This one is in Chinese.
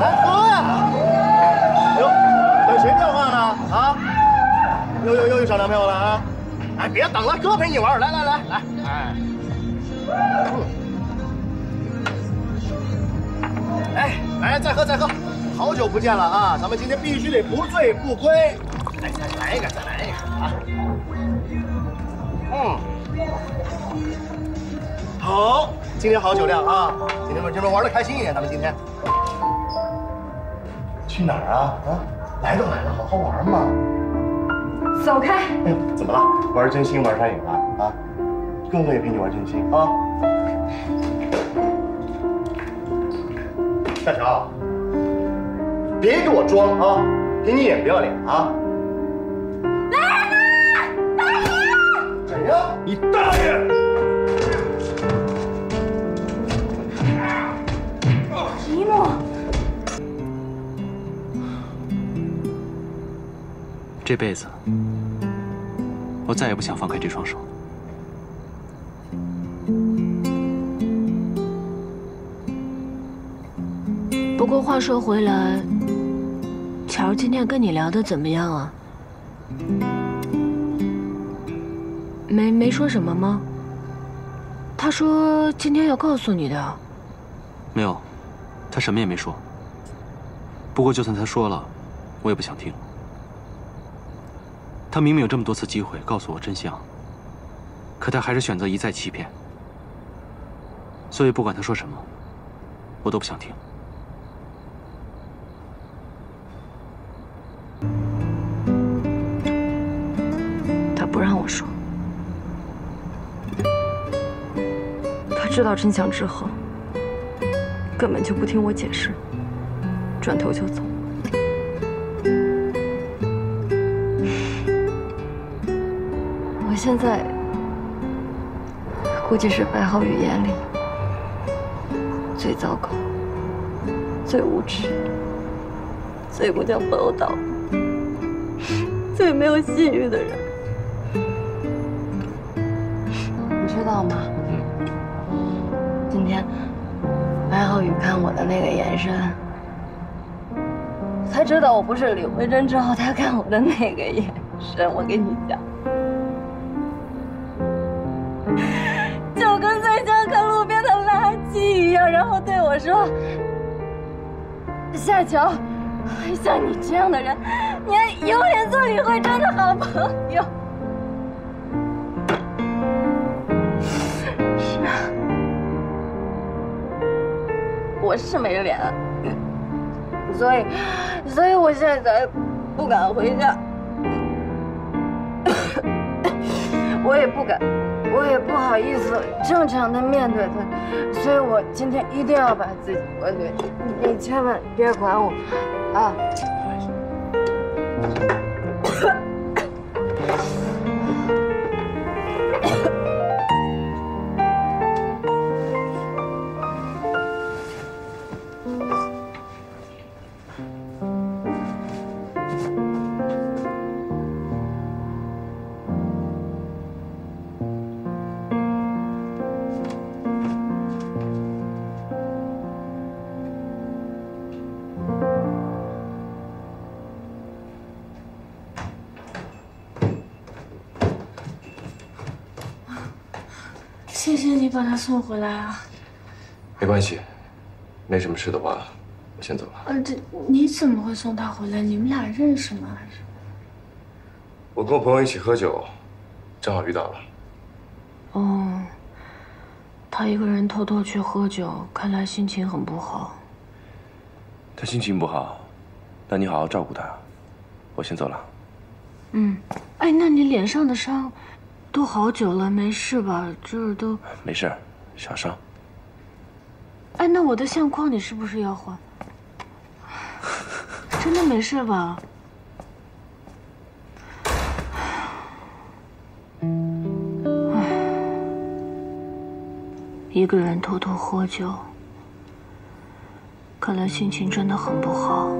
来喝呀！哟，等谁电话呢？啊？又又又又找男朋友了啊？哎，别等了，哥陪你玩。来来来来，哎，哎，来再喝再喝，好久不见了啊！咱们今天必须得不醉不归。来再来一个，再来一个啊！嗯，好，今天好酒量啊！今天这边玩的开心一点，咱们今天去哪儿啊？啊，来都来了，好好玩嘛。走开！哎呦，怎么了？玩真心玩上瘾了啊？哥哥也陪你玩真心啊？大乔，别给我装啊！给你脸不要脸啊！来人呐！大爷！谁呀？你大这辈子，我再也不想放开这双手。不过话说回来，巧儿今天跟你聊的怎么样啊？没没说什么吗？他说今天要告诉你的。没有，他什么也没说。不过就算他说了，我也不想听。他明明有这么多次机会告诉我真相，可他还是选择一再欺骗。所以不管他说什么，我都不想听。他不让我说。他知道真相之后，根本就不听我解释，转头就走。我现在估计是白浩宇眼里最糟糕、最无耻、最不讲报道、最没有信誉的人。你知道吗？今天白浩宇看我的那个眼神，才知道我不是李慧珍之后，他看我的那个眼神，我跟你讲，垃圾一样，然后对我说：“夏乔，像你这样的人，你还有脸做李慧珍的好朋友？”是啊。我是没脸，所以，所以我现在不敢回家，我也不敢，我也不好意思正常的面对他，所以我今天一定要把自己灌醉，你你千万别管我，啊！谢谢你把他送回来啊！没关系，没什么事的话，我先走了。呃，这你怎么会送他回来？你们俩认识吗？还是？我跟我朋友一起喝酒，正好遇到了。哦，他一个人偷偷去喝酒，看来心情很不好。他心情不好，那你好好照顾他。我先走了。嗯，哎，那你脸上的伤都好久了，没事吧？这儿都……没事，小伤。哎，那我的相框你是不是要换？真的没事吧？唉，一个人偷偷喝酒，看来心情真的很不好。